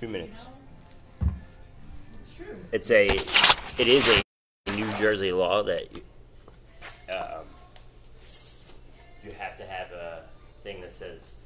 Two minutes. It's true. It's a, it is a New Jersey law that um, you have to have a thing that says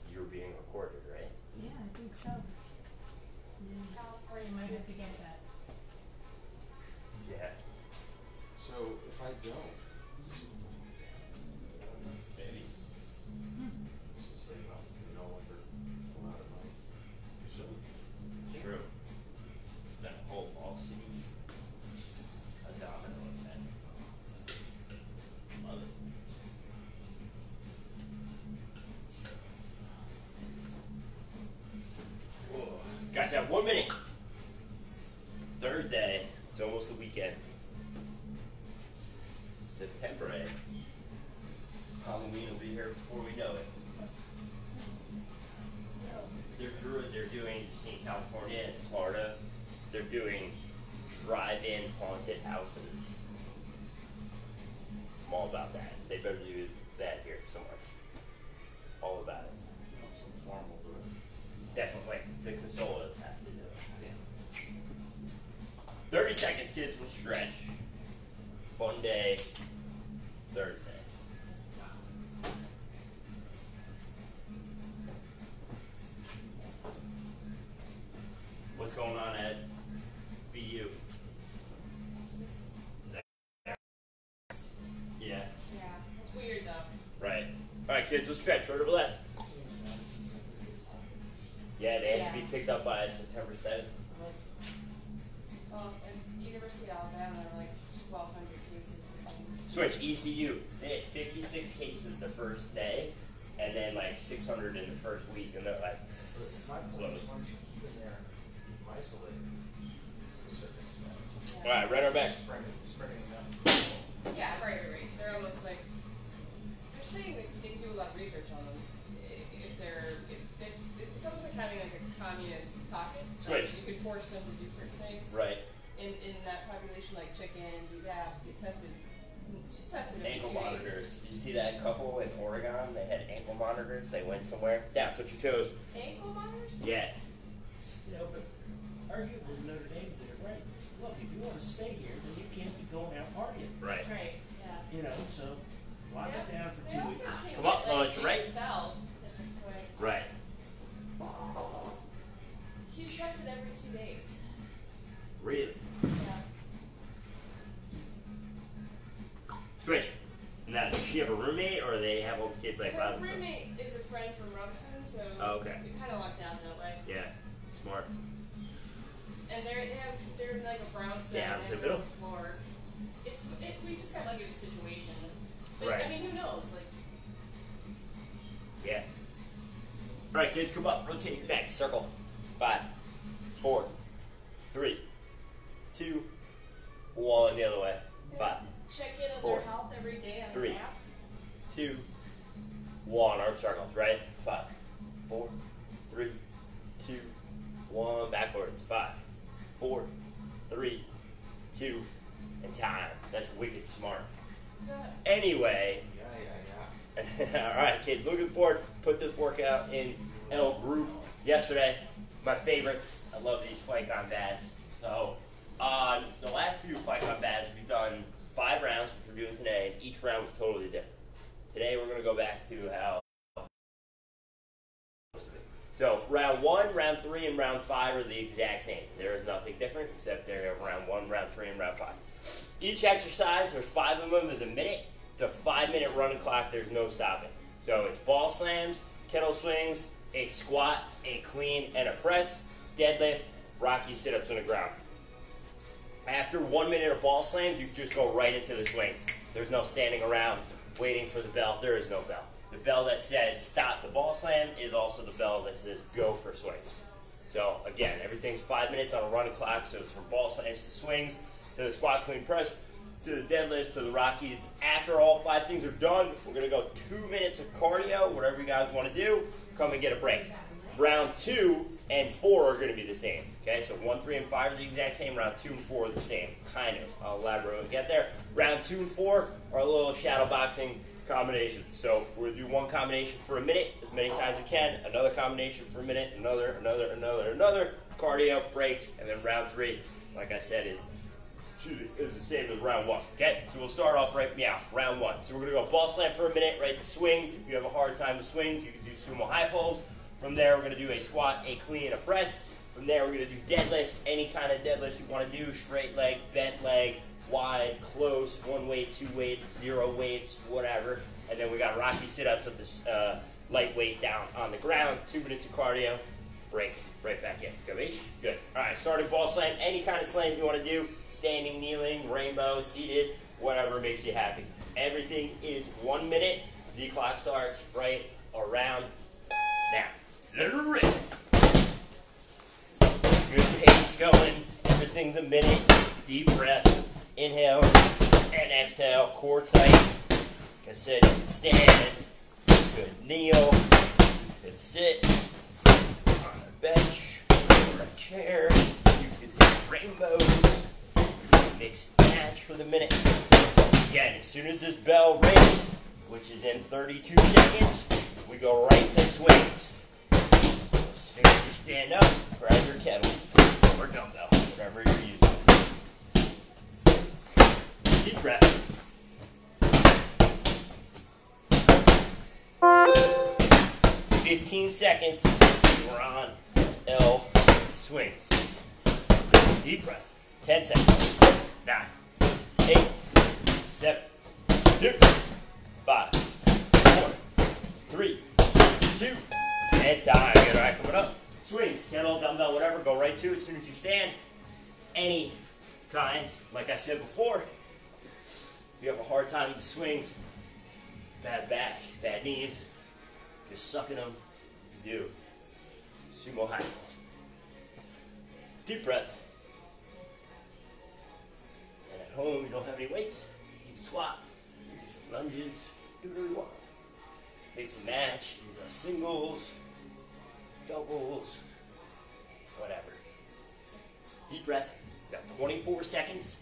What's going on at BU? Yeah. Yeah, it's weird though. Right. All right, kids. Let's stretch. Right over left. Yeah, they have to be picked up by September 7th. Well, at University of Alabama, there are like 1,200 cases. Switch ECU. They had 56 cases the first day, and then like 600 in the first week, and they're like, But isolated to a certain extent. all right, right our back. Spreading, spreading them out. Yeah, right, right, right. They're almost like they're saying that they do a lot of research on them. If they're, if, if, it's almost like having like a communist pocket. You could force them to do certain things. Right. In in that population, like chicken, use apps, get tested. Just tested Ankle monitors. Did you see that couple in Oregon? They had ankle monitors. They went somewhere. Yeah, touch your toes. Ankle monitors? Yeah. You know, but arguably Notre Dame did it right. They said, Look, if you want to stay here, then you can't be going out partying. Right. Right. Yeah. You know, so lock it down for They two also weeks. can't Come get, up, like, Lunch, right? expelled at this point. Right. She's tested every two days. Really. Yeah. Switch. Now, does she have a roommate, or they have all the kids like Her by roommate is a friend from Robinson, so Oh, okay. we kind of lucked out that way. Yeah. Smart. And they're they have they're like a brownstone the and middle? floor. It's it, we just got lucky with the situation. But, Right. I mean, who knows? Like Yeah. All right, kids, come up. Rotate your neck. Circle. Five, four, three, two, one. The other way. Five, check in on Four, their health every day on three. the app. two, one. Arm circles. Right. Five, four, three, two, one. Backwards. Five, four, three, two, and time. That's wicked smart. Anyway. Yeah, yeah, yeah. All right, kids. Looking forward. Put this workout in L group yesterday. My favorites. I love these Fight Gone Bads. So, on the last few Fight Gone Bads, we've done five rounds, which we're doing today, and each round was totally different. Today, we're going to go back to how. So, round one, round three, and round five are the exact same. There is nothing different except they're round one, round three, and round five. Each exercise, there's five of them, is a minute. It's a five minute running clock, there's no stopping. So it's ball slams, kettle swings, a squat, a clean, and a press, deadlift, rocky sit ups on the ground. After one minute of ball slams, you just go right into the swings. There's no standing around waiting for the bell. There is no bell. The bell that says stop the ball slam is also the bell that says go for swings. So again, everything's five minutes on a running clock. So it's from ball slams to swings to the squat clean press to the deadlifts to the Rockies. After all five things are done, we're gonna go two minutes of cardio. Whatever you guys want to do, come and get a break. Round two and four are gonna be the same. Okay, so one, three, and five are the exact same. Round two and four are the same, kind of. I'll elaborate when we get there. Round two and four are a little shadow boxing combinations. So gonna do one combination for a minute, as many times as we can. Another combination for a minute. Another, another, another, another. Cardio break, and then round three, like I said, is is the same as round one. Okay, so we'll start off right now, round one. So we're gonna go ball slam for a minute, right to swings. If you have a hard time with swings, you can do sumo high pulls. From there, we're gonna do a squat, a clean, a press. From there, we're gonna do deadlifts, any kind of deadlifts you want to do, straight leg, bent leg, wide, close, one weight, two weights, zero weights, whatever. And then we got Rocky sit-ups with this uh, lightweight down on the ground, two minutes of cardio, break, right back in. Gabish? Good. All right, starting ball slam, any kind of slams you want to do, standing, kneeling, rainbow, seated, whatever makes you happy. Everything is one minute. The clock starts right around now. Let it rip. Good pace going. Everything's a minute. Deep breath. Inhale and exhale. Core tight. Like I said, you can stand. Good kneel. Good sit. On a bench or a chair. You can do rainbows. You mix and match for the minute. Again, as soon as this bell rings, which is in 32 seconds, we go right to swings. As soon as you stand up, grab your kettle or dumbbell, whatever you're using. Deep breath. 15 seconds, we're on L swings. Deep breath. 10 seconds. 9, 8, 7, 6, 5, 4, 3, 2, and time. Good, right, coming up. Swings, kettle, dumbbell, whatever, go right to it as soon as you stand. Any kinds, like I said before, you have a hard time with the swings, bad back, bad knees, just sucking them, you can do sumo high. Deep breath. And at home, you don't have any weights, you can squat, you can do some lunges, do whatever you want. Mix and match, you know, singles, doubles, whatever. Deep breath. Got 24 seconds.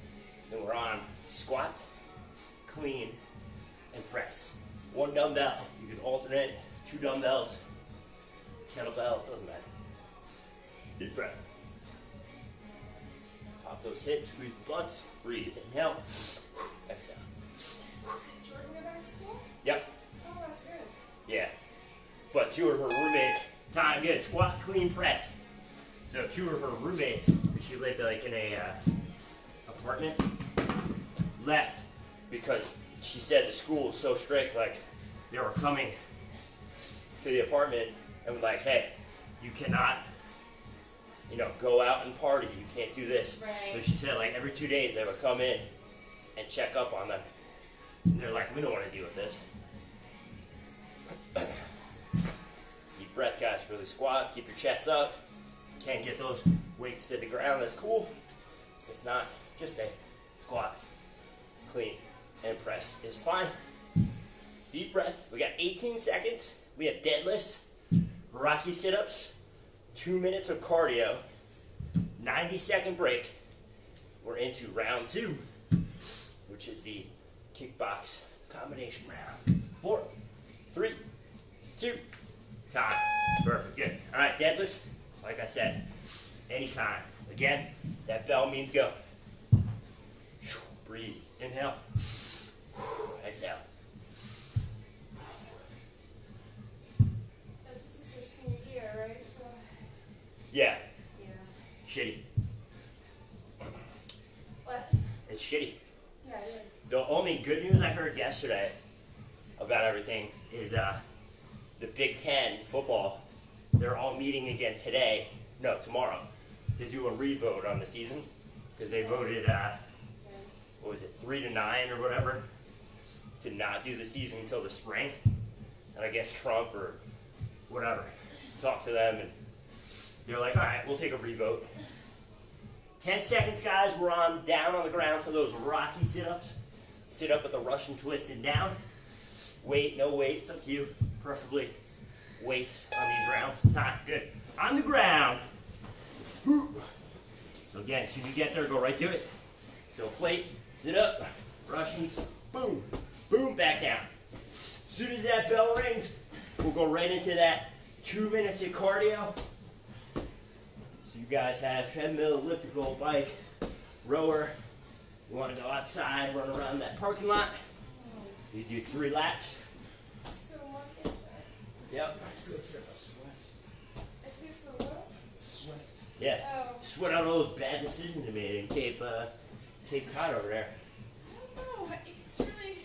Then we're on squat, clean, and press. One dumbbell. You can alternate two dumbbells, kettlebell, doesn't matter. Deep breath. Pop those hips, squeeze the butts, breathe. Inhale, exhale. Jordan back to school? Yep, Oh, that's good. yeah. But two of her roommates, time good, squat, clean, press. So two of her roommates, she lived like in a uh, apartment, left because she said the school was so strict. Like they were coming to the apartment and were like, "Hey, you cannot, you know, go out and party. You can't do this." Right. So she said, like every two days they would come in and check up on them. And they're like, "We don't want to deal with this." Deep breath, guys. Really squat. Keep your chest up. Can't get those weights to the ground. That's cool. If not, just a squat, clean, and press is fine. Deep breath. We got 18 seconds. We have deadlifts, Rocky sit-ups, two minutes of cardio, 90 second break. We're into round two, which is the kickbox combination round. Four, three, two, time. Perfect. Good. All right, deadlifts. Like I said, any kind. Again, that bell means go. Breathe. Inhale. Exhale. This is your senior year, right? So, Yeah. yeah. Shitty. What? It's shitty. Yeah, it is. The only good news I heard yesterday about everything is uh, the Big Ten football. They're all meeting again today. No, tomorrow, to do a revote on the season because they voted. Uh, what was it, three to nine or whatever, to not do the season until the spring. And I guess Trump or whatever talked to them and they're like, all right, we'll take a revote. 10 seconds, guys. We're on down on the ground for those rocky sit ups. Sit up with the Russian twist and down. Weight, no weight, it's up to you. Preferably weights on these rounds. Time, good. On the ground. So again, should you get there, go right to it. So plate, sit up, Russians, boom, boom, back down. As soon as that bell rings, we'll go right into that two minutes of cardio. So you guys have treadmill, elliptical, bike, rower. You want to go outside, run around that parking lot. You do three laps. Yep. That's good for the sweat. it's good for? Sweat. Yeah. Oh, Sweat out all those bad decisions you made in Cape uh, Cape Cod over there. I don't know. It's really.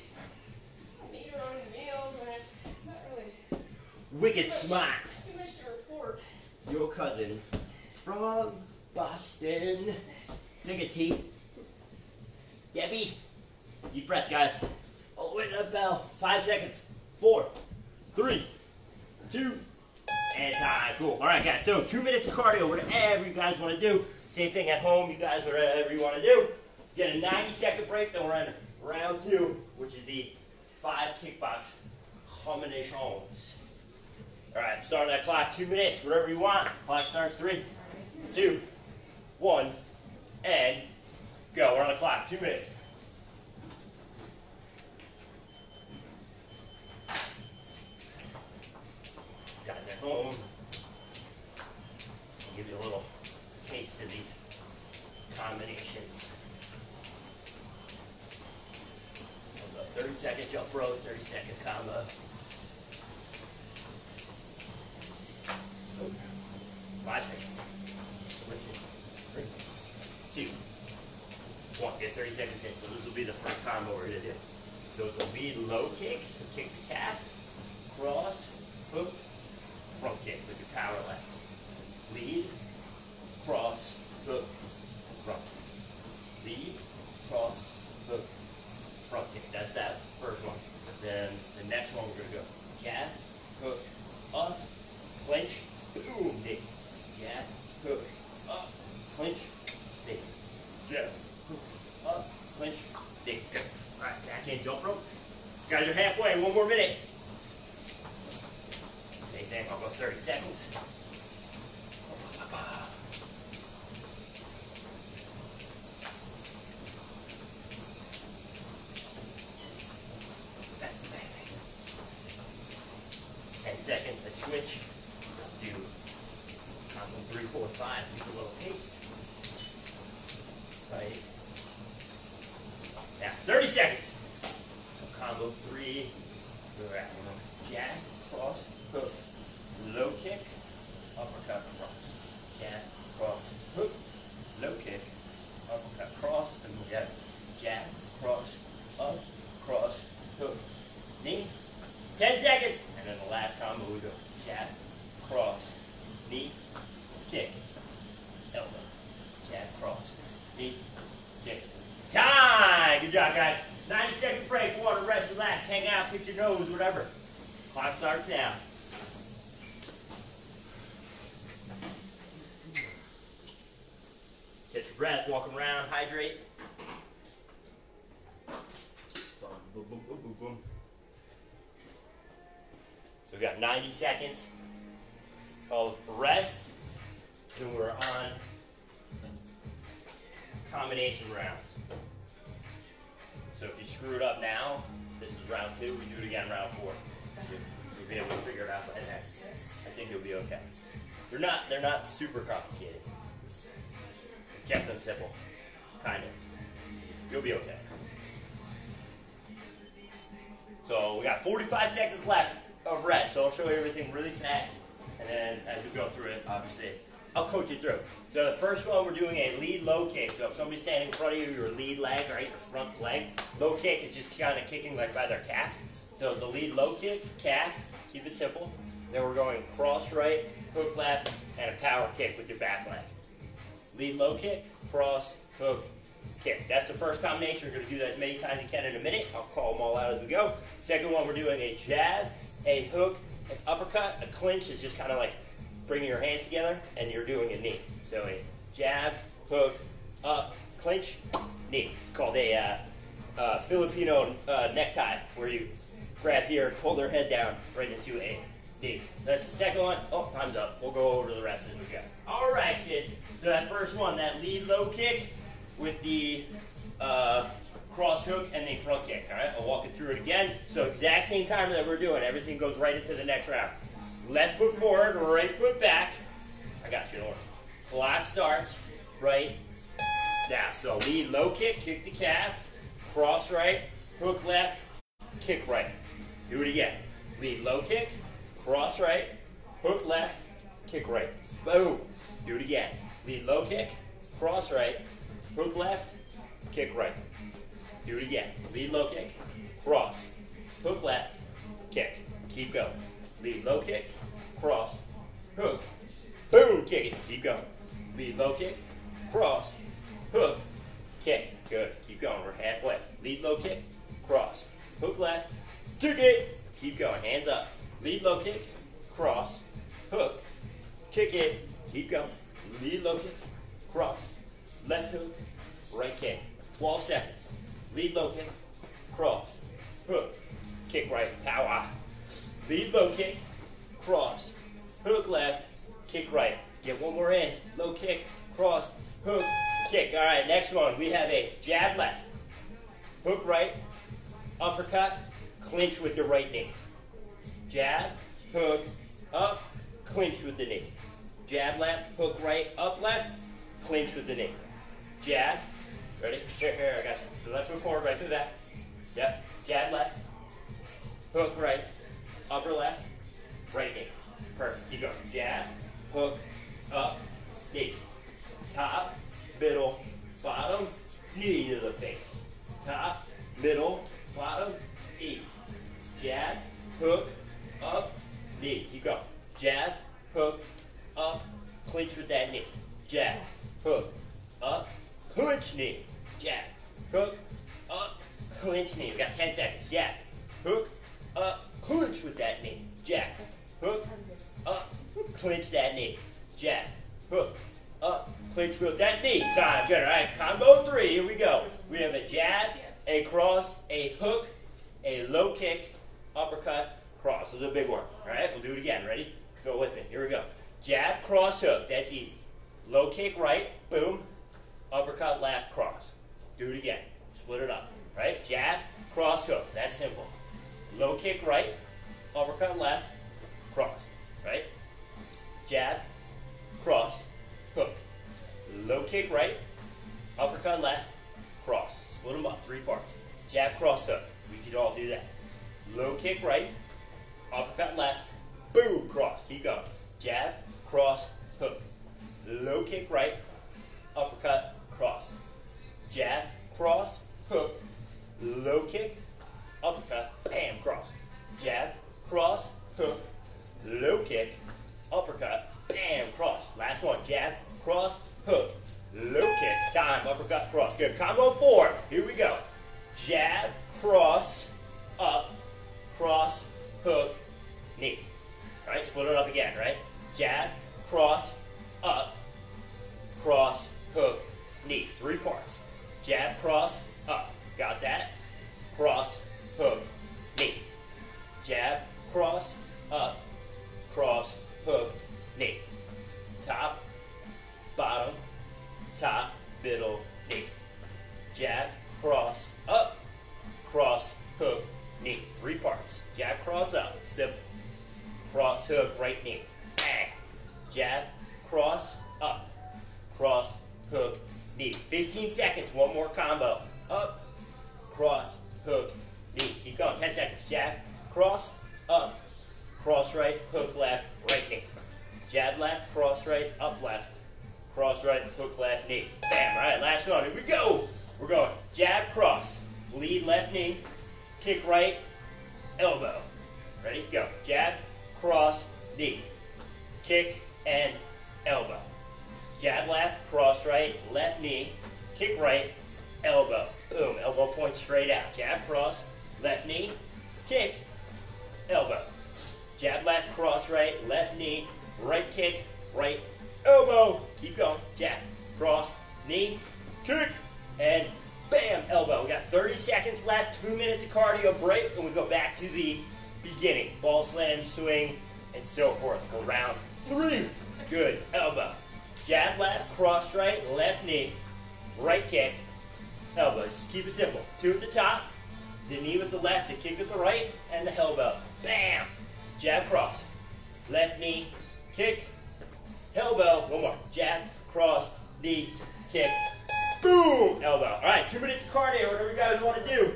I your own meals, and it's not really Wicked smart. too much to report. Your cousin from Boston. Sing a T. Debbie. Deep breath, guys. The way the bell. Five seconds. Four, three, two, and time. Cool. All right, guys. So two minutes of cardio, whatever you guys want to do. Same thing at home. You guys, whatever you want to do. Get a 90 second break. Then we're on round two, which is the five kickbox combinations. All right, starting that clock. Two minutes, whatever you want. Clock starts three, two, one, and go. We're on the clock. Two minutes. Guys at home, I'll give you a little taste of these combinations. Of the 30 second jump rope, 30 second combo. Five seconds. Three, two, one. Get 30 seconds in. So this will be the first combo we're gonna do. So it's a lead low kick. So kick the calf, cross, hook, front kick with your power left. Lead, cross, hook, front. Lead, cross, hook, front kick. That's that first one. Then the next one we're gonna go calf, hook, up, clinch, boom, dig. Jab, hook, up, clinch, dig. Jab, hook, up, clinch, dig. Good. All right, back in jump rope. You guys are halfway. One more minute. Same thing. I'll go 30 seconds. Ten seconds to switch. Do combo three, four, five. Keep a little taste. Right. Now, 30 seconds. Combo three. We're at jab, cross, hook, low kick, uppercut, cross. Jab, cross, hook, low kick, uppercut, cross, and we got jab, cross, up, cross, hook, knee. 10 seconds. And then the last combo we go jab, cross, knee, kick, elbow, jab, cross, knee, kick. Time! Good job, guys. 90 second break, water, rest, relax, hang out, pick your nose, whatever. Clock starts now. Catch your breath, walk around, hydrate. Boom, boom, boom, boom, boom, boom. So we got 90 seconds of rest. Then we're on combination rounds. So if you screw it up now, this is round two, we do it again round four. You'll be able to figure it out by next. I think you'll be okay. They're not they're not super complicated. I kept them simple. Kind of. You'll be okay. So we got 45 seconds left of rest. So I'll show you everything really fast. And then as we go through it, obviously, I'll coach you through. So the first one, we're doing a lead low kick. So if somebody's standing in front of you, your lead leg, right, your front leg, low kick is just kind of kicking like by their calf. So it's a lead low kick, calf, keep it simple. Then we're going cross right, hook left, and a power kick with your back leg. Lead low kick, cross, hook, kick. That's the first combination. We're going to do that as many times as you can in a minute. I'll call them all out as we go. Second one, we're doing a jab, a hook, an uppercut. A clinch is just kind of like bringing your hands together, and you're doing a knee. So a jab, hook, up, clinch, knee. It's called a uh, uh, Filipino uh, necktie, where you grab here, pull their head down right into a knee. That's the second one. Oh, time's up. We'll go over the rest as we go. All right, kids. So that first one, that lead low kick with the uh, cross hook, and then front kick. All right, I'll walk it through it again. So exact same time that we're doing. Everything goes right into the next round. Left foot forward, right foot back. I got you, Lauren. Clock starts right now. So lead low kick, kick the calf, cross right, hook left, kick right. Do it again. Lead low kick, cross right, hook left, kick right. Boom. Do it again. Lead low kick, cross right, hook left, kick right. Do it again. Lead low kick, cross, hook left, kick. Keep going. Lead low kick, cross, hook, boom, kick it. Keep going. Lead low kick, cross, hook, kick. Good. Keep going. We're halfway. Lead low kick, cross, hook left, kick it. Keep going. Hands up. Lead low kick, cross, hook, kick it. Keep going. Lead low kick, cross, left hook, right kick. 12 seconds. Lead low kick, cross, hook, kick right, power. Lead low kick, cross, hook left, kick right. Get one more in. Low kick, cross, hook, kick. All right, next one. We have a jab left, hook right, uppercut, clinch with your right knee. Jab, hook, up, clinch with the knee. Jab left, hook right, up left, clinch with the knee. Jab, ready? Here, here, I got you. So left foot forward, right the back. Yep. Jab left, hook right, upper left, right knee. Perfect. Keep going. Jab, hook, up, knee. Top, middle, bottom, knee to the face. Top, middle, bottom, knee. Jab, hook, up, knee. Keep going. Jab, hook, up, clinch with that knee. Jab, hook, up, clinch knee. Jab, hook, up, clinch knee. We got 10 seconds. Jab, hook, up, clinch with that knee. Jab, hook, up, clinch that knee. Jab, hook, up, clinch with that knee. Time. Good. All right. Combo three. Here we go. We have a jab, a cross, a hook, a low kick, uppercut, cross. This is a big one. All right. We'll do it again. Ready? Go with me. Here we go. Jab, cross, hook. That's easy. Low kick right. Boom. Uppercut left, cross. Do it again. Split it up. Right? Jab, cross, hook. That's simple. Low kick right. Uppercut left, cross. Right? Jab, cross, hook. Low kick right, uppercut left, cross. Split them up, three parts. Jab, cross, hook. We could all do that. Low kick right, uppercut left, boom, cross. Keep going. Jab, cross, hook. Low kick right, uppercut, cross. Jab, cross, hook. Low kick, uppercut, bam, cross. Jab, cross, hook. Low kick, uppercut, bam, cross. Last one. Jab, cross, hook. Low kick, time, uppercut, cross. Good. Combo four. Here we go. Jab, cross, up, cross, hook, knee. All right, split it up again, right? Jab, cross, up, cross, hook, knee. Three parts. Jab, cross, up. Got that? Cross, hook, knee. Jab, cross, up, cross, hook, knee. Top, bottom, top, middle, knee. Jab, cross, up, cross, hook, knee. Three parts. Jab, cross, up. Simple. Cross, hook, right knee. Bang. Jab, cross, up, cross, hook, knee. 15 seconds. One more combo. Up, cross, hook, knee. Keep going. 10 seconds. Jab, cross, up, cross right, hook left, right knee. Jab left, cross right, up left, cross right, hook left, knee. Bam. All right, last one. Here we go. We're going jab, cross, lead left knee, kick right, elbow. Ready? Go. Jab, cross, knee, kick, and elbow. Jab left, cross right, left knee, kick right, elbow. Boom. Elbow point straight out. Jab, cross, left knee, kick, elbow. Jab left, cross right, left knee, right kick, right elbow. Keep going. Jab, cross, knee, kick, and bam, elbow. We got 30 seconds left, two minutes of cardio break, and we go back to the beginning. Ball slam, swing, and so forth for round three. Good. Elbow. Jab left, cross right, left knee, right kick, elbow. Just keep it simple. Two at the top, the knee with the left, the kick with the right, and the elbow. Bam! Jab, cross. Left knee, kick, elbow. One more. Jab, cross, knee, kick, boom! Elbow. All right, two minutes of cardio, whatever you guys want to do.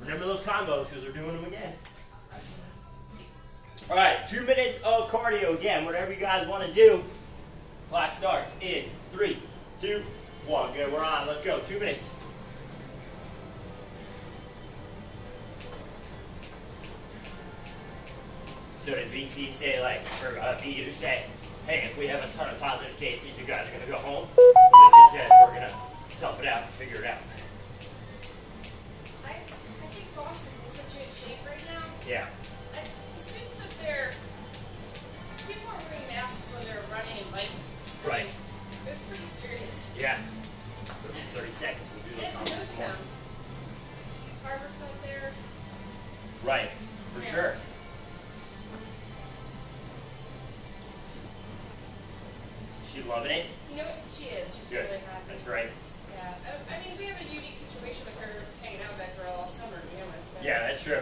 Remember those combos because we're doing them again. All right, two minutes of cardio again, whatever you guys want to do. Clock starts in three, two, one. Good, we're on. Let's go. Two minutes. So did VC say, like, or uh, VU say, hey, if we have a ton of positive cases, you guys are going to go home? Or they just said, we're going to tough it out and figure it out? I, I think Boston is such a shape right now. Yeah. I, the students people are wearing masks when they're running and biking. Right. It's pretty serious. Yeah. 30 seconds. We'll do And those it's a combos ghost some more. town. Harbor's up there. Right, for Yeah. sure. She loving it? You know what? She is. She's Good. really happy. That's great. Yeah. I, I mean, we have a unique situation with her hanging out with that girl all summer begin with. So. Yeah, that's true.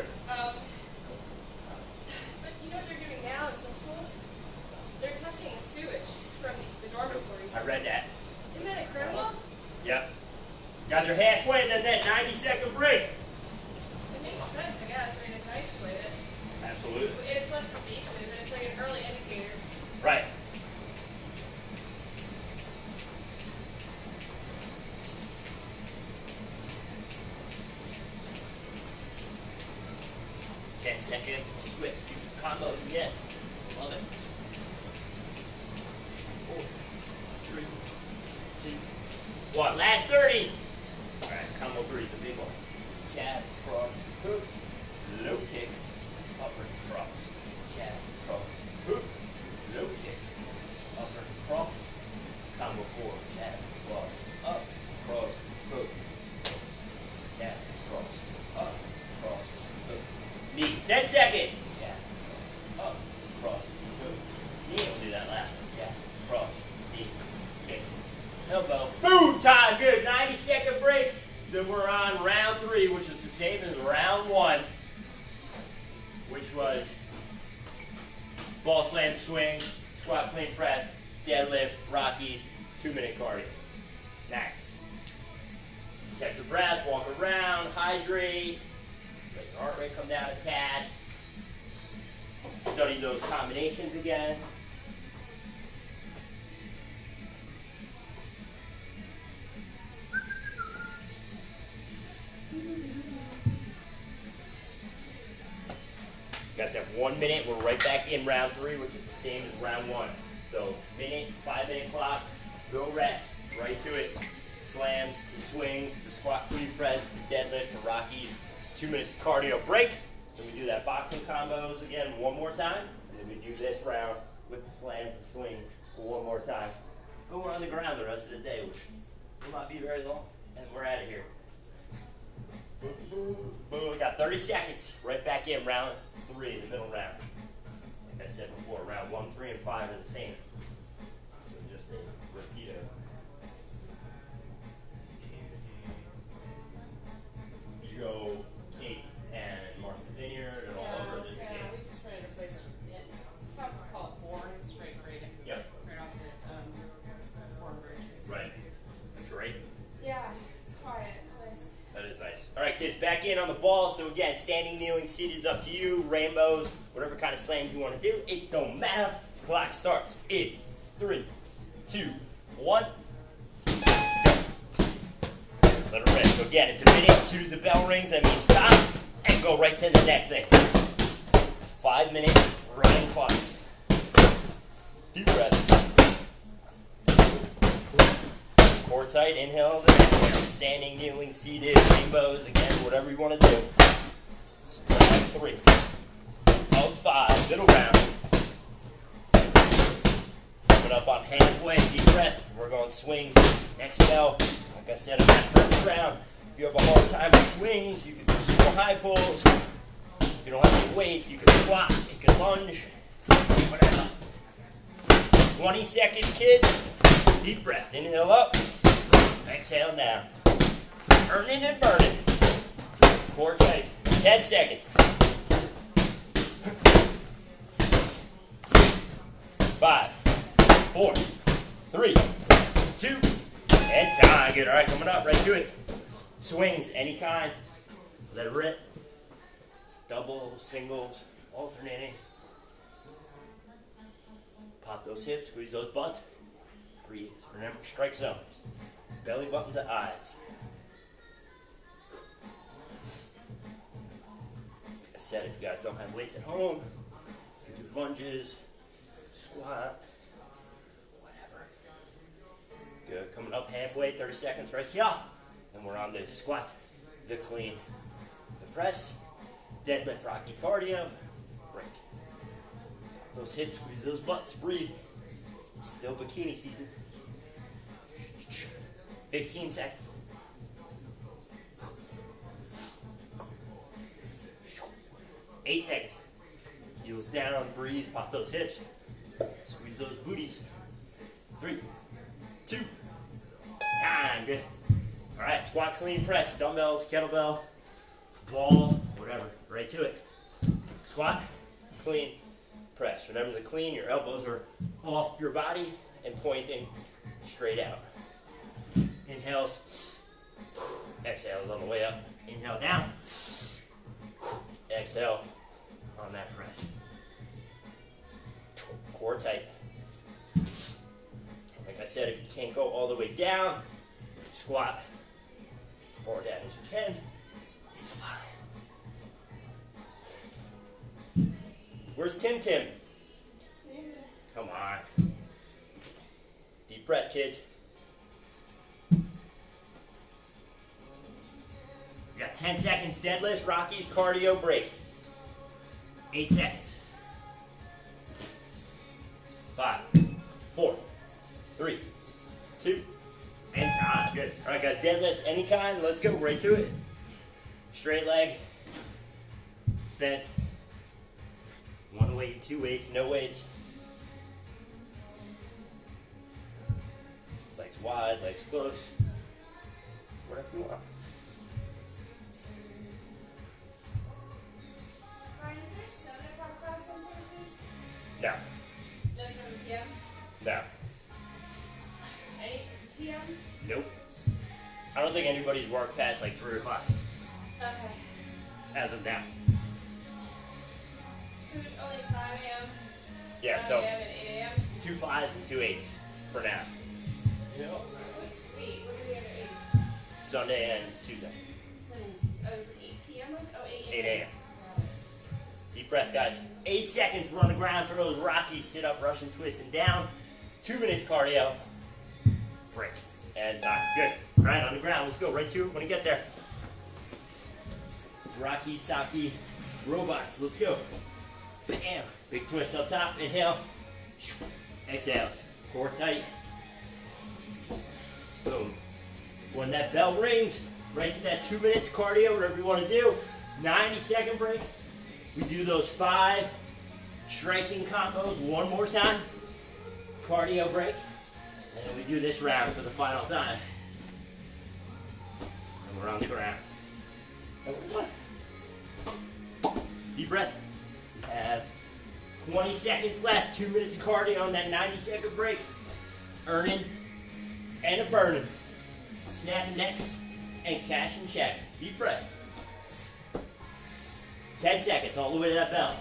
Guys have one minute. We're right back in round three, which is the same as round one. So minute, five minute clock, no rest, right to it. Slams to swings to squat free press to deadlift to Rockies. Two minutes cardio break. Then we do that boxing combos again one more time. And then we do this round with the slams and swings one more time. But we're on the ground the rest of the day, which will not be very long. And we're out of here. Boom. We got 30 seconds. Right back in round three, the middle round. Like I said before, round one, three, and five are the same. So just a repeat of. You go ball. So again, standing, kneeling, seated is up to you. Rainbows, whatever kind of slams you want to do. It don't matter. Clock starts in three, two, one. Let it rip. So again, it's a minute. As soon as the bell rings, that means stop and go right to the next thing. Five minute running clock. Deep breath. Tight, inhale. Standing, kneeling, seated, rainbows, again, whatever you want to do. Round three. Of five, middle round. Coming up on halfway, deep breath. We're going swings. Next bell, like I said in that first round, if you have a hard time with swings, you can do sumo high pulls. If you don't have any weights, you can squat, you can lunge, whatever. 20 seconds, kids. Deep breath. Inhale up. Exhale down. Earning and burning. Core tight. 10 seconds. Five, four, three, two, and time. Good. All right, coming up. Right to it. Swings, any kind. Let it rip. Doubles, singles, alternating. Pop those hips, squeeze those butts. Breathe. Remember, strike zone. Belly button to eyes. Like I said, if you guys don't have weights at home, you can do lunges, squat, whatever. Good. Coming up halfway, 30 seconds right here. And we're on the squat, the clean, the press, deadlift, rocky cardio, break. Those hips, squeeze those butts, breathe. Still bikini season. 15 seconds. Eight seconds. Heels down, breathe, pop those hips. Squeeze those booties. Three, two. Good. All right, squat clean press, dumbbells, kettlebell, ball, whatever. Right to it. Squat, clean, press. Remember the clean, your elbows are off your body and pointing straight out. Inhales, exhales on the way up. Inhale down, exhale on that press. Core tight. Like I said, if you can't go all the way down, squat far down as you can. It's fine. Where's Tim Tim? Come on. Deep breath, kids. Got 10 seconds deadlift, Rockies, cardio, break. 8 seconds. Five, four, three, two, and time. Good. All right, guys, deadlifts any kind. Let's go right to it. Straight leg, bent. One weight, two weights, no weights. Legs wide, legs close. Whatever you want. No, No seven PM? no, Eight PM? nope. I don't think anybody's worked past like 3 o'clock Okay. as of now. So it's only five AM? Yeah, 5 so AM and eight AM? two fives and two eights for now. What's, wait, what are the other eights? Sunday and Tuesday. Seven and Tuesday. Oh, is eight PM? Oh, eight 8 AM. a.m. Breath, guys. Eight seconds. On the ground for those Rockies. Sit up, Russian twist, and down. Two minutes cardio. Break. And time. Good. All right, on the ground. Let's go right to it when you get there. Rocky, Saki, robots. Let's go. Bam. Big twist up top. Inhale. Exhales. Core tight. Boom. When that bell rings, right to that two minutes cardio, whatever you want to do. 90 second break. We do those five striking combos one more time. Cardio break. And then we do this round for the final time. And we're on the ground. Deep breath. We have 20 seconds left. Two minutes of cardio on that 90 second break. Earning and a burning. Snapping necks and cashing checks. Deep breath. 10 seconds all the way to that bell.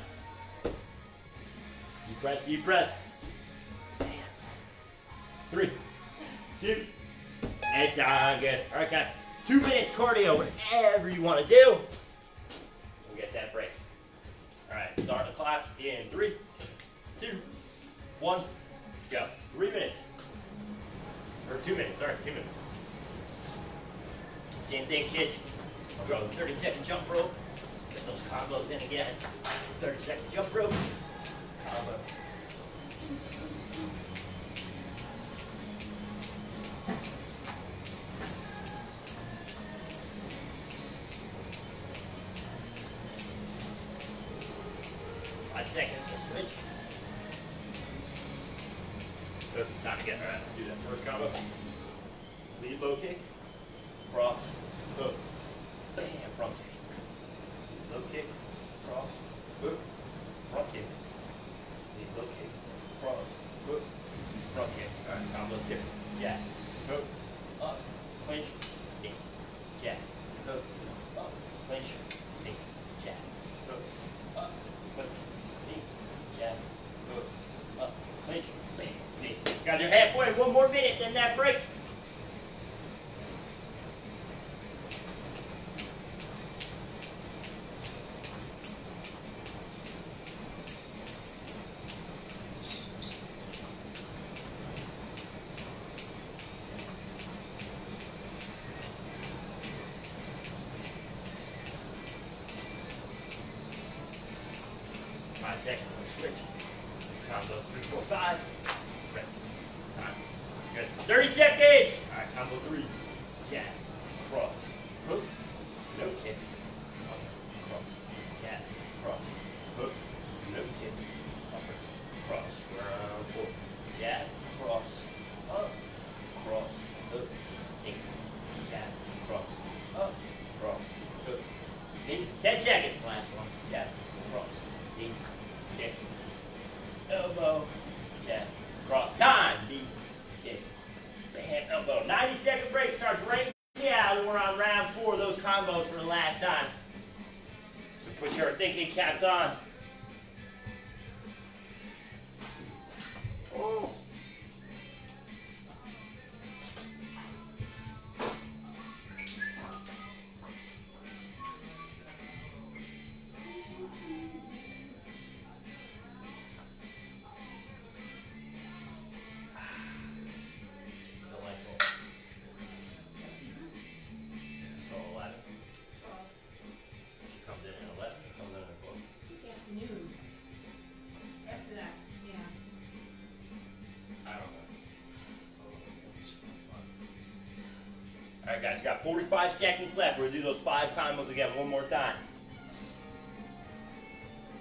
Deep breath, deep breath. Three, two, and time. Good. All right, guys. Two minutes cardio, whatever you want to do. We'll get that break. All right, start the clock in three, two, one, go. Three minutes. Or two minutes, sorry, two minutes. Same thing, kids. I'll go 30 second jump rope. Those combos in again. 30 second jump rope. Combo. Five seconds, we'll switch. Good, time to get, alright, do that first combo. Lead low kick, cross, hook, bam, front kick. Low kick, cross, hook, front kick. Lead low kick, cross, hook, front kick. All right, combos here. Jab, hook, up, clinch, knee, jab, hook, up, clinch, knee, jab, hook, up, clinch, knee, jab, hook, up, clinch, bam, knee. Guys are halfway. One more minute, then that break. Five seconds on switch. Combo three, four, five. Ready. Time. Good. Thirty seconds. All right, combo three. Jab, cross, hook, no kick. Cross, jab, cross, on. 45 seconds left. We're gonna do those five combos again one more time.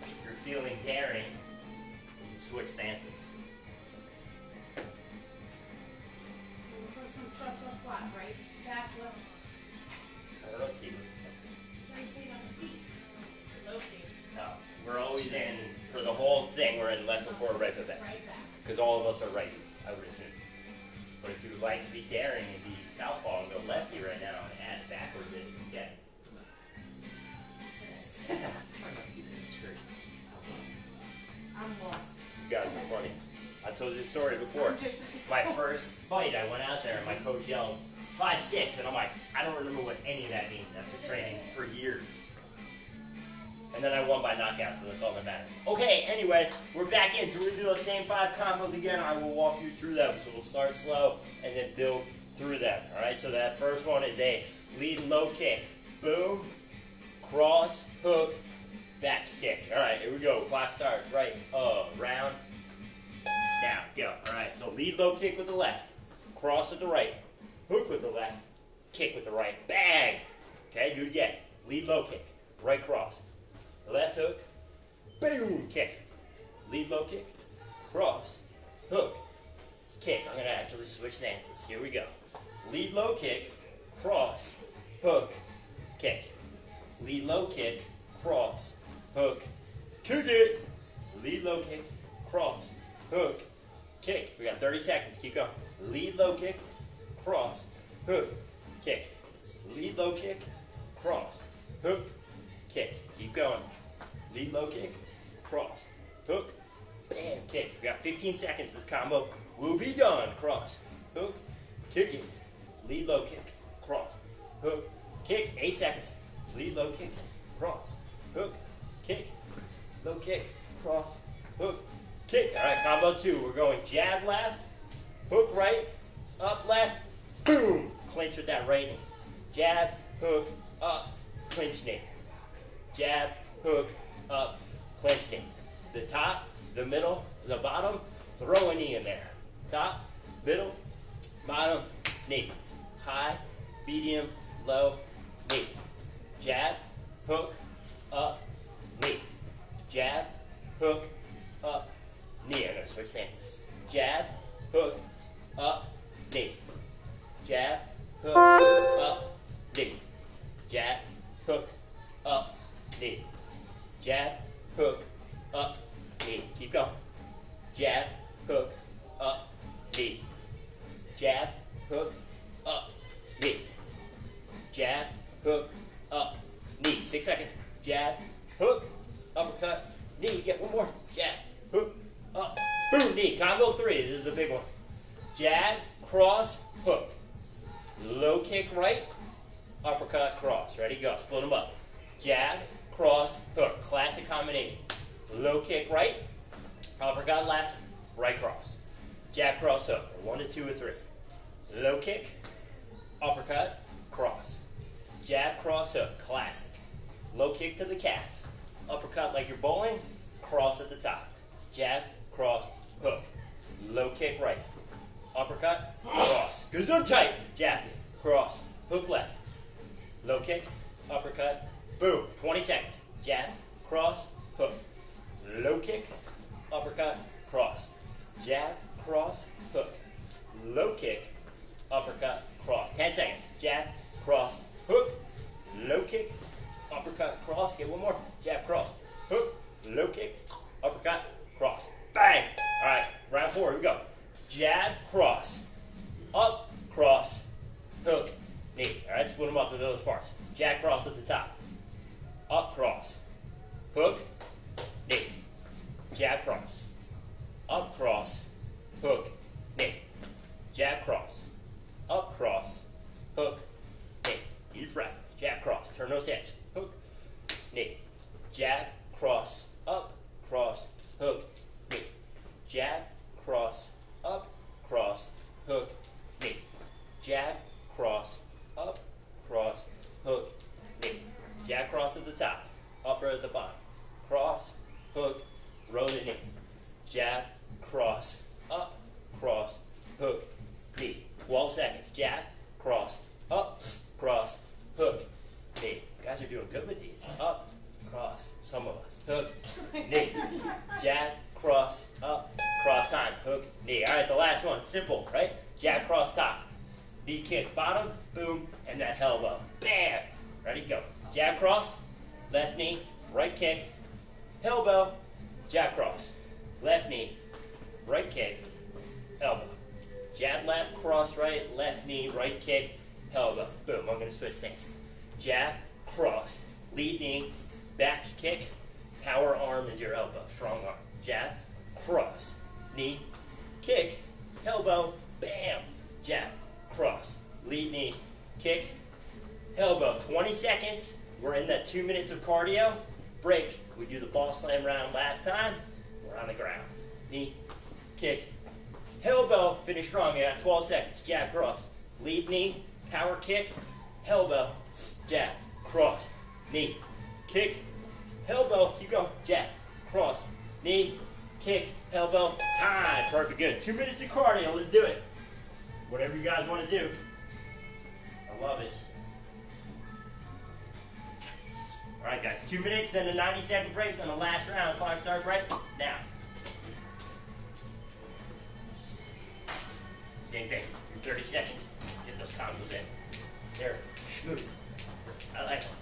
If you're feeling daring, you can switch stances. Story before. My first fight, I went out there and my coach yelled, five six, and I'm like, I don't remember what any of that means after training for years. And then I won by knockout, so that's all that matters. Okay, anyway, we're back in. So we're gonna do those same five combos again. I will walk you through them. So we'll start slow and then build through them. Alright, so that first one is a lead low kick. Boom, cross, hook, back kick. Alright, here we go. Clock starts. Right, uh, now, go. Alright, so lead low kick with the left, cross with the right, hook with the left, kick with the right, bang! Okay, do it again. Lead low kick, right cross, left hook, boom, kick. Lead low kick, cross, hook, kick. I'm gonna actually switch stances. Here we go. Lead low kick, cross, hook, kick. Lead low kick, cross, hook, kick it. Lead low kick, cross, hook, kick. We got 30 seconds. Keep going. Lead low kick, cross, hook, kick. Lead low kick, cross, hook, kick. Keep going. Lead low kick, cross, hook, bam, kick. We got 15 seconds. This combo will be done. Cross, hook, kicking. Lead low kick, cross, hook, kick. Eight seconds. Lead low kick, cross, hook, kick. Low kick, cross, hook, kick. All right, combo two. We're going jab left, hook right, up left, boom. Clinch with that right knee. Jab, hook, up, clinch knee. Jab, hook, up, clinch knee. The top, the middle, the bottom, throw a knee in there. Top, middle, bottom, knee. High, medium, low, knee. Jab, hook, up, knee. Jab, hook, up, knee. I'm gonna switch stances. Jab, hook, up, knee. Jab, hook, up, knee. Jab, hook, up, knee. Jab, hook, up, knee. Keep going. Jab, hook, up, knee. Jab, hook, up, knee. Jab, hook, up, knee. Six seconds. Jab, hook, uppercut, knee. Get one more. Jab, up, boom, knee. Combo three. This is a big one. Jab, cross, hook. Low kick right, uppercut, cross. Ready, go. Split them up. Jab, cross, hook. Classic combination. Low kick right, uppercut left, right cross. Jab, cross, hook. One to two or three. Low kick, uppercut, cross. Jab, cross, hook. Classic. Low kick to the calf. Uppercut like you're bowling, cross at the top. Jab, cross, hook. Low kick right. Uppercut, cross. Gesundheit. Jab, cross, hook left. Low kick, uppercut, boom. 20 seconds. Jab, cross, hook. Low kick, uppercut, cross. Jab, cross, hook. Low kick, uppercut, cross. 10 seconds. Jab, cross, hook. Low kick, uppercut, cross. Get one more. Jab, cross, hook. Low kick, uppercut, cross. Bang! All right, round four. Here we go. Jab, cross, up, cross, hook, knee. All right, split them up into those parts. Jab, cross at the top. Up, cross, hook, knee. Jab, cross, Guys. Two minutes, then the 90 second break, then the last round. Clock starts right now. Same thing. 30 seconds. Get those combos in. There. Smooth. I like it.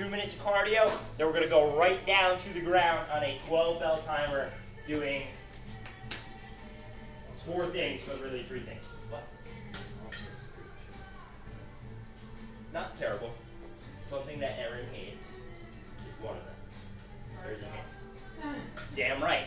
Two minutes of cardio. Then we're gonna go right down to the ground on a 12 bell timer, doing four things, but really three things. What? Not terrible. Something that Aaron hates is one of them. There's a hint. Damn right.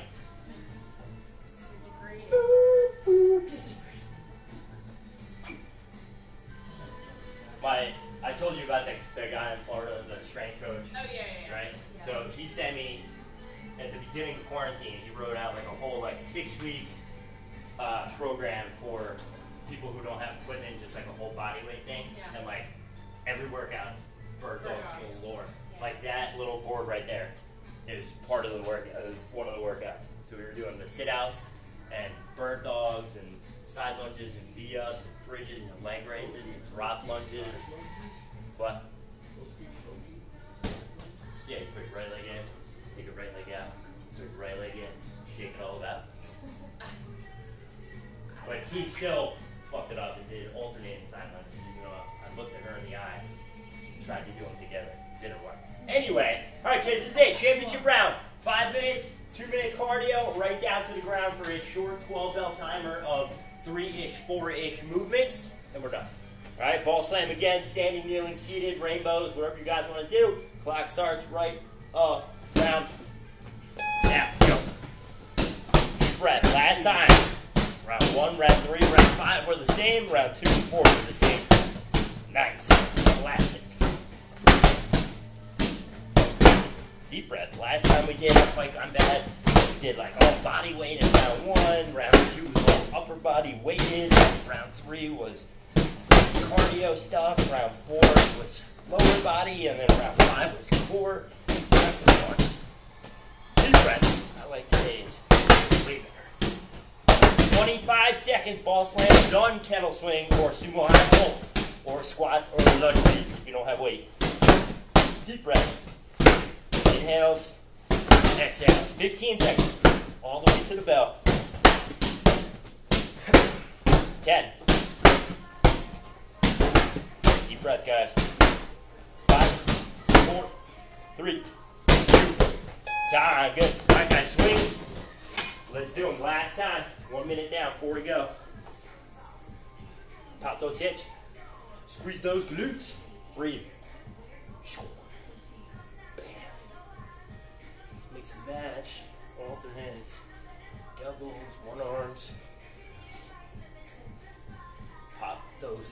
Quarantine. He wrote out like a whole like six week uh, program for people who don't have equipment, just like a whole body weight thing, Yeah. and like every workout, bird dogs galore. Yeah. Like that little board right there is part of the work, uh, one of the workouts. So we were doing the sit outs and bird dogs and side lunges and V ups and bridges and leg raises and drop lunges. What? Yeah, you put your right leg in, take your right leg out, right leg in, shake it all about. But T still fucked it up and did alternating side lunges, even though I looked at her in the eyes, tried to do them together, didn't work. Anyway, all right, kids, this is it. Championship round. Five minutes, two minute cardio, right down to the ground for a short 12 bell timer of three ish, four ish movements, and we're done. All right, ball slam again, standing, kneeling, seated, rainbows, whatever you guys want to do. Clock starts right uh, round. Now, go. Deep breath. Last time. Round one, round three, round five were the same. Round two and four were the same. Nice. Classic. Deep breath. Last time we did like I'm bad. We did like all body weight in round one. Round two was all upper body weighted. Round three was cardio stuff. Round four was lower body, and then round five was core. That was fun. Deep breath. I like today's better. 25 seconds, ball slam, done, kettle swing, or sumo high pull, or squats, or lunges if you don't have weight. Deep breath. Inhales, exhales. 15 seconds. All the way to the bell. 10. Deep breath, guys. Five. Four. Three, time. Good. All right, guys, swings. Let's do them. Last time. One minute now before we go. Pop those hips. Squeeze those glutes. Breathe. Bam. Mix and match. Alternates. Doubles. One arms. Pop those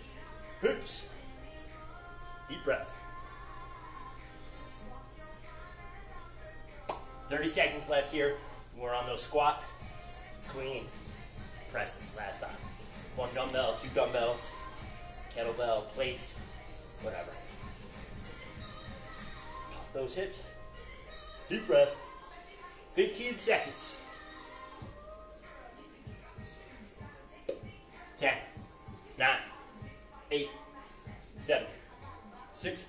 hips. Deep breath. 30 seconds left here. We're on those squat, clean presses last time. One dumbbell, two dumbbells, kettlebell, plates, whatever. Pop those hips. Deep breath. 15 seconds. 10, 9, 8, 7, 6,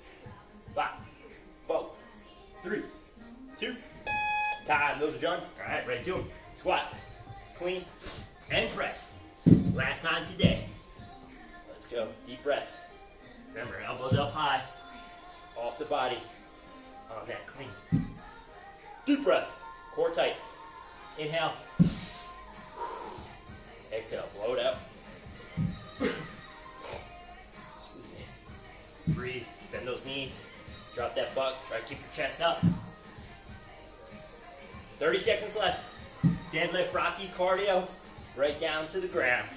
5, 4, 3, 2, Time. Those are done. All right, ready to them. Squat, clean, and press. Last time today. Let's go. Deep breath. Remember, elbows up high, off the body. On that clean. Deep breath. Core tight. Inhale. Exhale. Blow it out. Breathe. Bend those knees. Drop that butt. Try to keep your chest up. 30 seconds left. Deadlift Rocky cardio right down to the ground.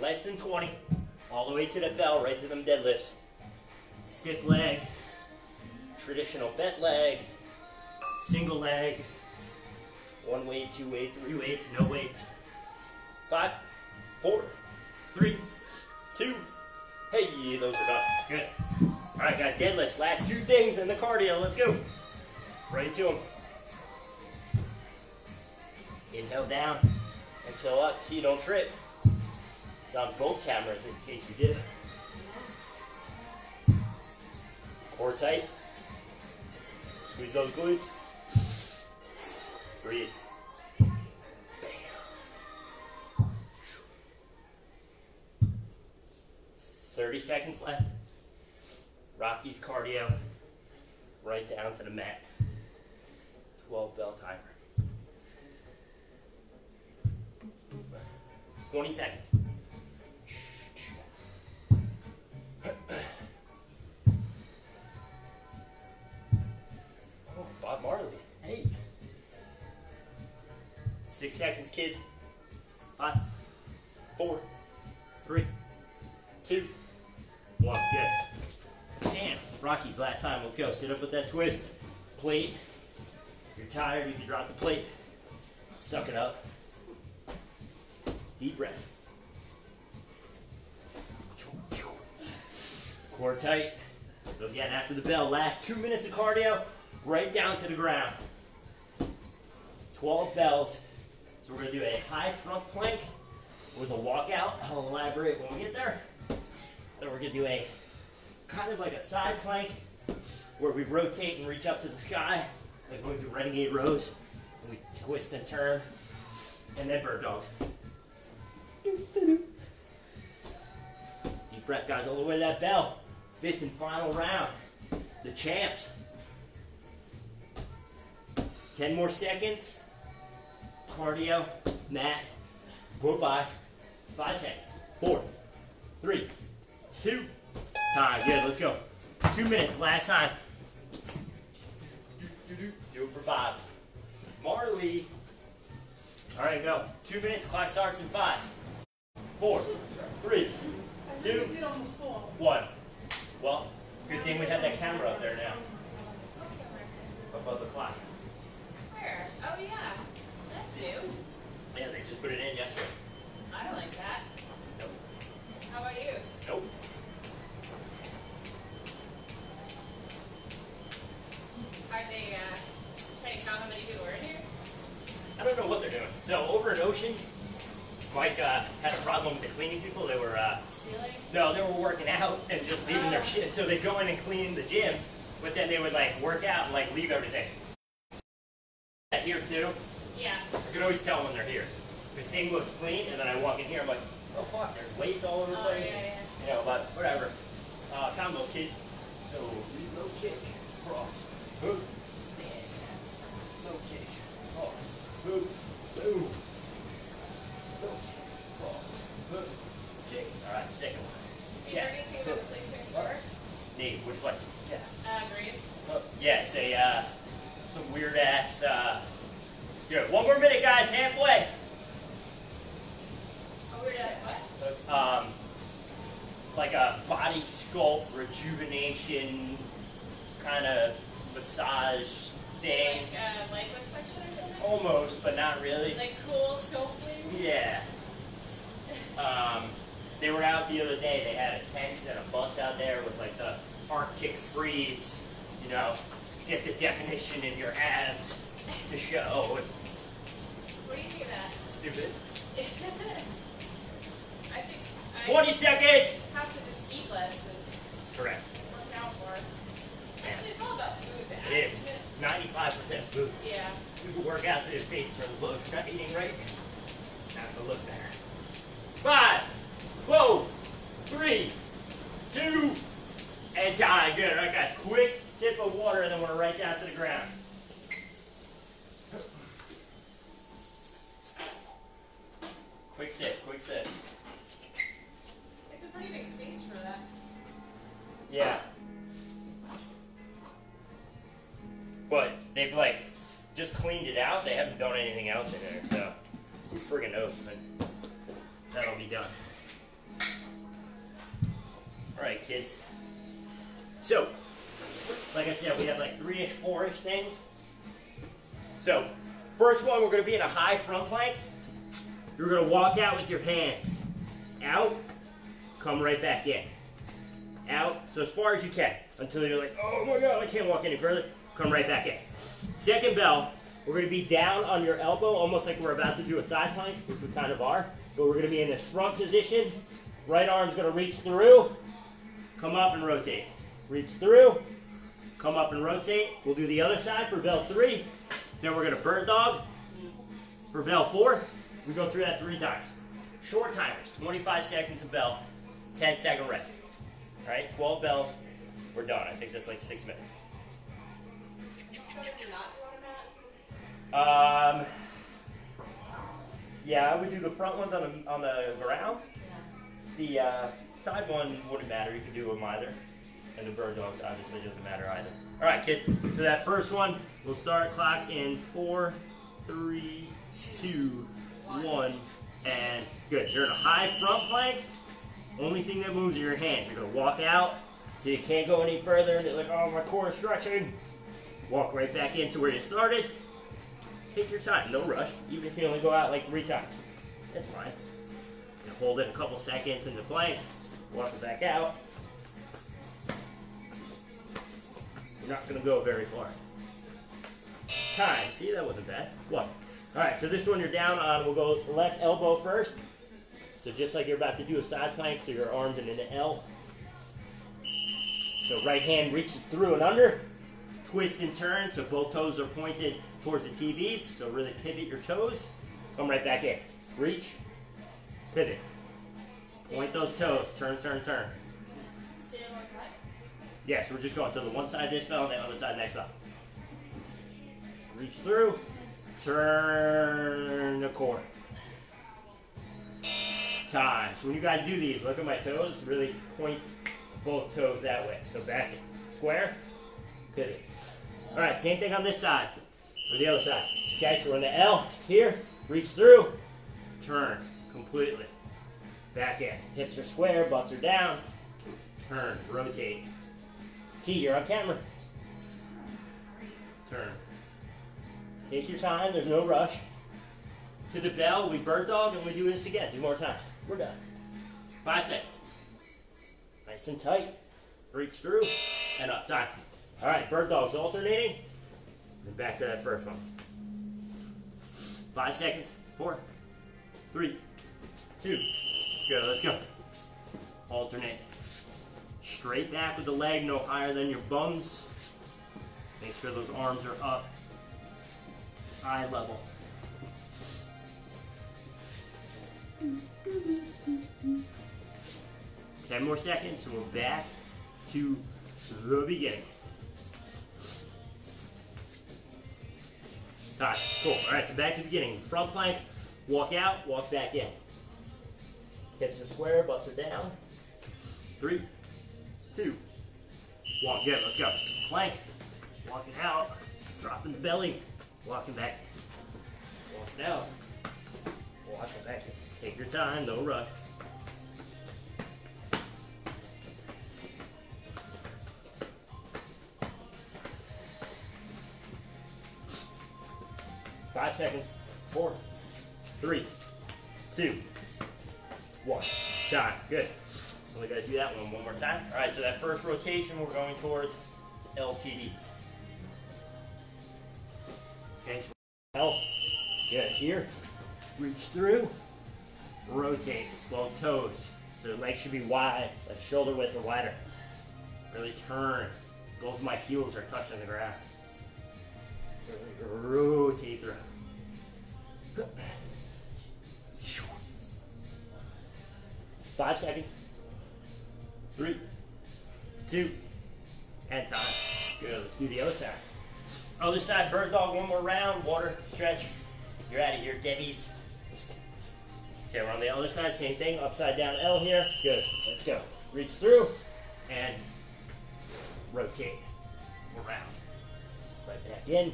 Less than 20. All the way to the bell, right to them deadlifts. Stiff leg, traditional bent leg, single leg, one weight, two weight, three weights, no weights. Five, four, three, two. Hey, those are done. Good. All right, guys, deadlifts. Last two things in the cardio. Let's go. Right to them. Inhale down. Exhale up so you don't trip. It's on both cameras in case you did. Core tight. Squeeze those glutes. Breathe. Thirty seconds left. Rocky's cardio. Right down to the mat. Twelve bell timer. Twenty seconds. Oh, Bob Marley. Hey. Six seconds, kids. Go. Sit up with that twist. Plate. If you're tired, you can drop the plate. Suck it up. Deep breath. Core tight. So again, after the bell, last two minutes of cardio, right down to the ground. 12 bells. So we're gonna do a high front plank with a walkout. I'll elaborate when we get there. Then we're gonna do a kind of like a side plank where we rotate and reach up to the sky, like we do renegade rows. And we twist and turn, and then bird dogs. Deep breath, guys, all the way to that bell. Fifth and final round. The champs. 10 more seconds. Cardio, mat, bye. Five seconds. Four, three, two, time. Good, let's go. Two minutes, last time. Do it for five. Marley. All right, go. Two minutes, clock starts in five, four, three, two, one. Well, good thing we have that camera up there now. Above the clock. Where? Oh yeah. That's new. Yeah, they just put it in yesterday. I don't like that. Nope. How about you? Nope. Are they uh trying to count how many people are in here? I don't know what they're doing. So over in Ocean, Mike uh, had a problem with the cleaning people. They were uh, Stealing? no, they were working out and just leaving their shit. So they'd go in and clean the gym, but then they would like work out and like leave everything. Here too, Yeah. I can always tell when they're here. This thing looks clean, and then I walk in here, I'm like, oh fuck, there's weights all over the Oh place. yeah, yeah. You know, but whatever. Uh, count those kids. So low kick, cross, hook, low kick, cross, hook, boom, low kick, cross, hook, kick. All right, second one. Yeah. anything about the place next door? Nate, which one? Yeah. Uh, Grace? Oh, yeah, it's a uh, some weird ass. Uh, good. One more minute, guys. Halfway. Oh, weird ass what? um, like a body sculpt rejuvenation kind of massage thing. Like, uh, like section or something? Almost, but not really. Like CoolSculpting? Yeah. Um, they were out the other day. They had a tent and a bus out there with like the Arctic freeze. You know, get the definition in your abs to show. What do you think of that? Stupid. I think I 20 seconds. have to just eat less Correct. Actually, it's all about food. It is. 95% food. Yeah. You can work out to their face or look not eating right. Not to look better. Five, whoa, three, two, and time. Good. All right, guys. Quick sip of water, and then we're right down to the ground. Quick sip. quick sip. It's a pretty big space for that. Yeah. But they've like just cleaned it out. They haven't done anything else in there, so who friggin' knows when that'll be done. Alright, kids. So, like I said, we have like three ish, four ish things. So, first one, we're gonna be in a high front plank. You're gonna walk out with your hands out, come right back in out, so as far as you can, until you're like, oh my god, I can't walk any further. Come right back in. Second bell, we're going to be down on your elbow, almost like we're about to do a side plank, which we kind of are. But we're going to be in this front position. Right arm's going to reach through, come up and rotate. Reach through, come up and rotate. We'll do the other side for bell three. Then we're going to bird dog for bell four. We go through that three times. Short timers, 25 seconds of bell, 10 second rest. All right, 12 bells, we're done. I think that's like six minutes. Um, yeah, I would do the front ones on the on the ground. The uh, side one wouldn't matter. You could do them either. And the bird dogs obviously doesn't matter either. All right, kids. So that first one, we'll start clock in four, three, two, one, and good. You're in a high front plank. Only thing that moves are your hands. You're gonna walk out so you can't go any further. And you're like, oh, my core is stretching. Walk right back into where you started. Take your time, no rush. Even if you only go out like three times, that's fine. You hold it a couple seconds in the plank. Walk it back out. You're not gonna go very far. Time. See, that wasn't bad. One. All right. So this one you're down on. We'll go left elbow first. So just like you're about to do a side plank, so your arms in an L. So right hand reaches through and under. Twist and turn, so both toes are pointed towards the TVs. So really pivot your toes. Come right back in. Reach. Pivot. Point those toes. Turn, turn, turn. Stay on one side. Yeah, so we're just going to the one side this bell and the other side next bell. Reach through. Turn the core. Time. So when you guys do these, look at my toes. Really point both toes that way. So back square. Pivot. All right, same thing on this side or the other side. Okay, so we're in the L here. Reach through. Turn completely. Back in. Hips are square, butts are down. Turn. Rotate. T, you're on camera. Turn. Take your time, there's no rush. To the bell, we bird dog, and we do this again. Two more times. We're done. Seconds. Nice and tight. Reach through and up. Time. All right, bird dogs alternating. And back to that first one. Five seconds. Four, three, two. Good. Let's go. Alternate. Straight back with the leg, no higher than your bums. Make sure those arms are up, eye level. Ten more seconds, and we're back to the beginning. Time. Cool. All right, so back to the beginning. Front plank, walk out, walk back in. Hips are square, butts are down. Three, two, walk Good. Let's go. Plank. Walking out. Dropping the belly. Walking back. Walking out. Walking back. Take your time. No rush. Seconds. Four, three, two, one. Time. Good. Only gotta do that one one more time. All right, so that first rotation, we're going towards LTDs. Okay, so L. Good. Here, reach through, rotate both toes. So the legs should be wide, like shoulder width or wider. Really turn. Both of my heels are touching the ground. Rotate through. Five seconds. Three, two, and time. Good. Let's do the other side. Other side, bird dog. One more round. Water stretch. You're out of here, Debbie's. Okay, we're on the other side, same thing, upside down L here. Good, let's go. Reach through and rotate around. Right back in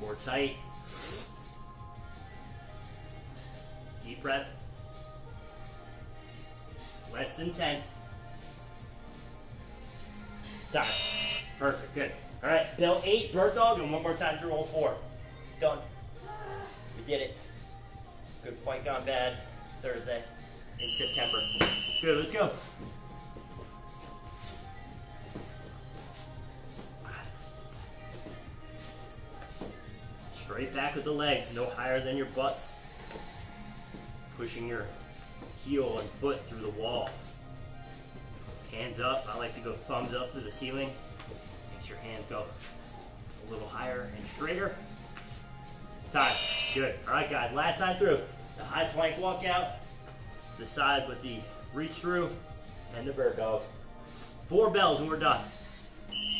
More tight. Deep breath. Less than 10. Time. Perfect, good. All right, Bill eight, bird dog, and one more time through all four. Done. We did it. Good fight gone bad Thursday in September. Good, let's go. Straight back with the legs, no higher than your butts. Pushing your heel and foot through the wall. Hands up. I like to go thumbs up to the ceiling. Makes your hands go a little higher and straighter. Time. Good. All right, guys. Last time through. The high plank walkout. The side with the reach through and the bird dog. Four bells and we're done.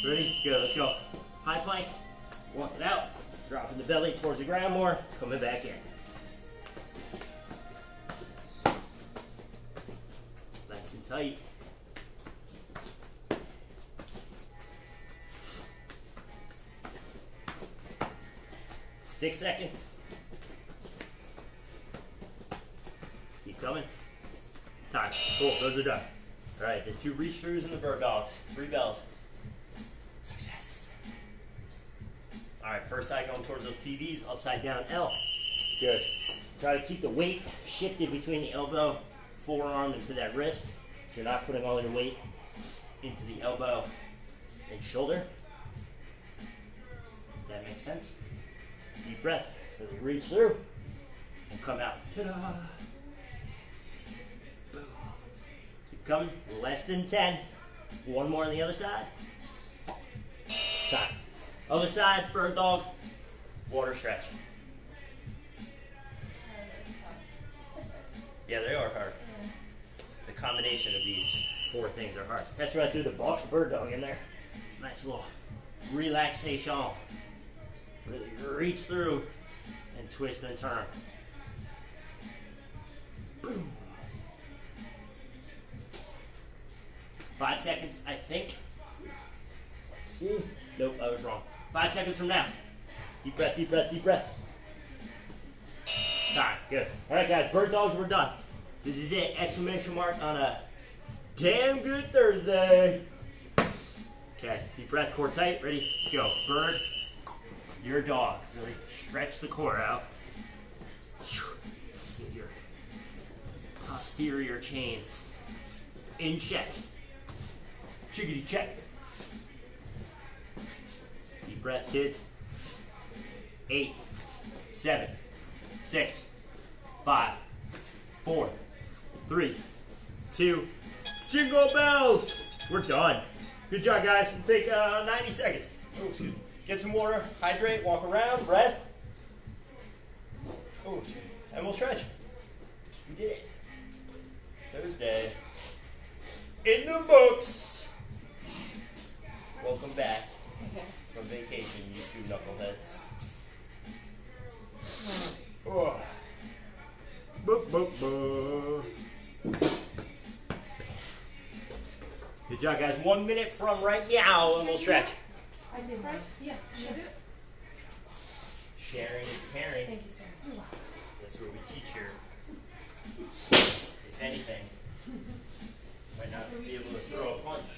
Ready? Good. Let's go. High plank. Walking out. Dropping the belly towards the ground more. Coming back in. Nice and tight. Six seconds. Keep coming. Time. Cool. Those are done. All right. The two reach throughs and the bird dogs. Three bells. All right. First side going towards those TVs. Upside down L. Good. Try to keep the weight shifted between the elbow, forearm, into that wrist. So you're not putting all your weight into the elbow and shoulder. If that makes sense. Deep breath. Really reach through and come out. Ta-da! Keep coming. Less than 10. One more on the other side. Time. Other side, bird dog, water stretch. Yeah, they are hard. The combination of these four things are hard. That's I threw the bird dog in there. Nice little relaxation. Really reach through and twist and turn. Boom. Five seconds, I think. Let's see. Nope, I was wrong. Five seconds from now. Deep breath, deep breath, deep breath. Time, good. All right, guys, bird dogs, we're done. This is it. Exclamation mark on a damn good Thursday. Okay, deep breath, core tight, ready, go. Bird, your dog. Really stretch the core out. Get your posterior chains in check. Chickadee check. Deep breath, kids. Eight, seven, six, five, four, three, two, jingle bells! We're done. Good job, guys. We'll take uh, 90 seconds. Oh. Get some water, hydrate, walk around, rest. Oh, and we'll stretch. We did it. Thursday. In the books. Welcome back from vacation, you two knuckleheads. Oh. Boop, boop, boop. Good job, guys. One minute from right now, and we'll stretch. I did right? Yeah, should do. Sharing is caring. Thank you sir. That's what we teach here. If anything, might not be able to throw a punch,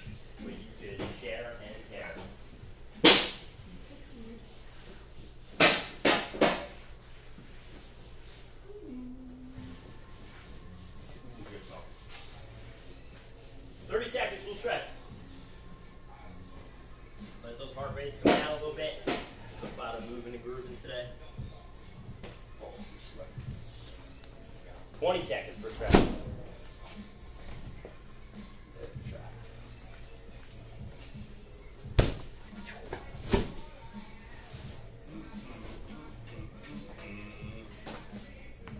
20 seconds for stretch.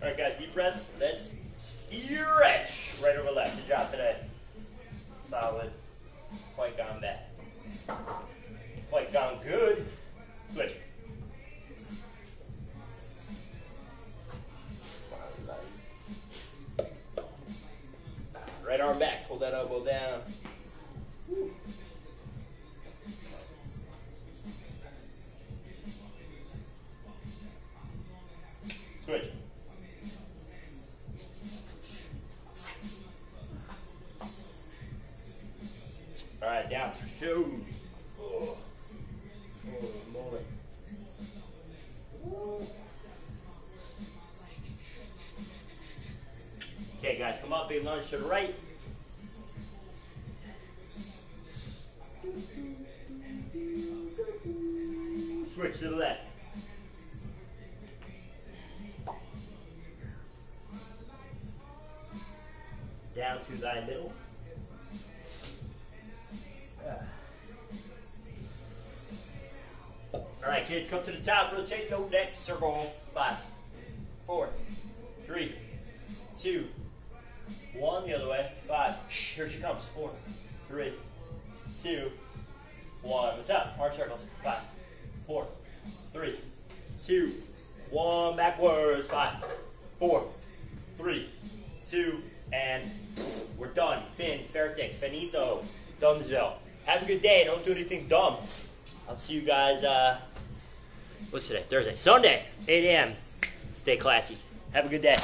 All right, guys, deep breath. down to shoes. Oh, holy moly. Okay, guys, come up, Be lunge to the right. Come to the top, rotate, your neck circle. Thursday, Sunday, 8 a.m. Stay classy. Have a good day.